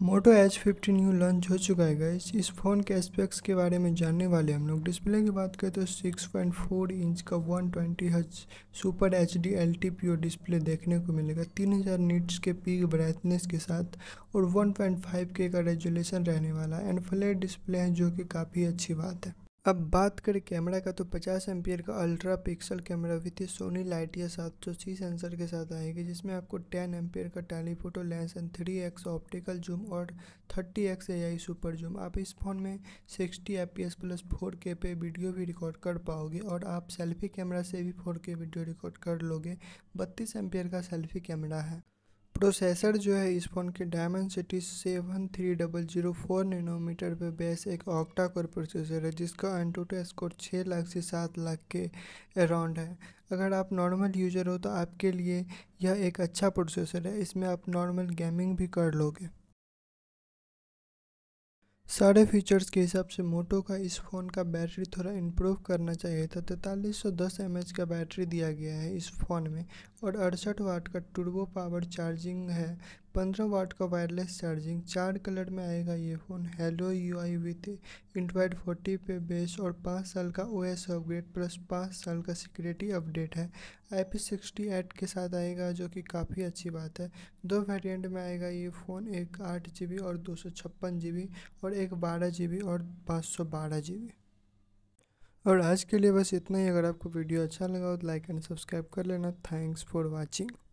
Moto H fifty new launch हो चुका है गाइस इस फ़ोन के एस्पेक्ट्स के बारे में जानने वाले हम लोग. डिस्प्ले की बात करें तो 6.4 इंच का 120 ट्वेंटी हज super H D L T P display देखने को मिलेगा. 3000 नीट्स के पीक ब्राइटनेस के साथ और 1.5 के का रेजुलेशन रहने वाला. है एंड फ्लैट डिस्प्ले है, जो कि काफ़ी अच्छी बात है. अब बात करें कैमरा का तो 50 एम्पियर का ultra pixel camera with Sony Lytia सात सौ सी सेंसर के साथ आएगी, जिसमें आपको 10 एम्पियर का telephoto lens and 3x optical zoom और 30x एआई सुपर जूम। आप इस फ़ोन में 60 एफ़ प्लस 4K पे वीडियो भी रिकॉर्ड कर पाओगे और आप सेल्फी कैमरा से भी 4K वीडियो रिकॉर्ड कर लोगे। बत्तीस एम्पियर का सेल्फी कैमरा है। प्रोसेसर जो है इस फ़ोन के Dimensity seven three double zero four nanometer पर बेस एक ऑक्टा कोर प्रोसेसर है, जिसका एंटोटो स्कोर छः लाख से सात लाख के अराउंड है। अगर आप नॉर्मल यूज़र हो तो आपके लिए यह एक अच्छा प्रोसेसर है, इसमें आप नॉर्मल गेमिंग भी कर लोगे। सारे फीचर्स के हिसाब से मोटो का इस फ़ोन का बैटरी थोड़ा इम्प्रूव करना चाहिए था। तैंतालीस सौ दस एम का बैटरी दिया गया है इस फ़ोन में और अड़सठ वाट का टर्बो पावर चार्जिंग है। पंद्रह वाट का वायरलेस चार्जिंग चार कलर में आएगा ये phone hello U I with Android forty पे बेस और पाँच साल का ओ एस अपग्रेड प्लस पाँच साल का सिक्योरिटी अपडेट है। आई पी सिक्सटी एट के साथ आएगा, जो कि काफ़ी अच्छी बात है। दो वेरिएंट में आएगा ये फ़ोन एक आठ जी बी और दो सौ छप्पन जी बी और एक बारह जी बी और पाँच सौ बारह जी बी और आज के लिए बस इतना ही। अगर आपको वीडियो अच्छा लगा हो तो लाइक एंड सब्सक्राइब कर लेना। Thanks for watching